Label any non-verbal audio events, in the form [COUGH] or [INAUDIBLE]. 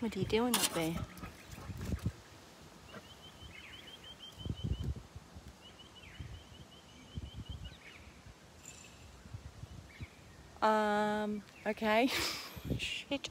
What are you doing up there? Um, okay. [LAUGHS] Shit.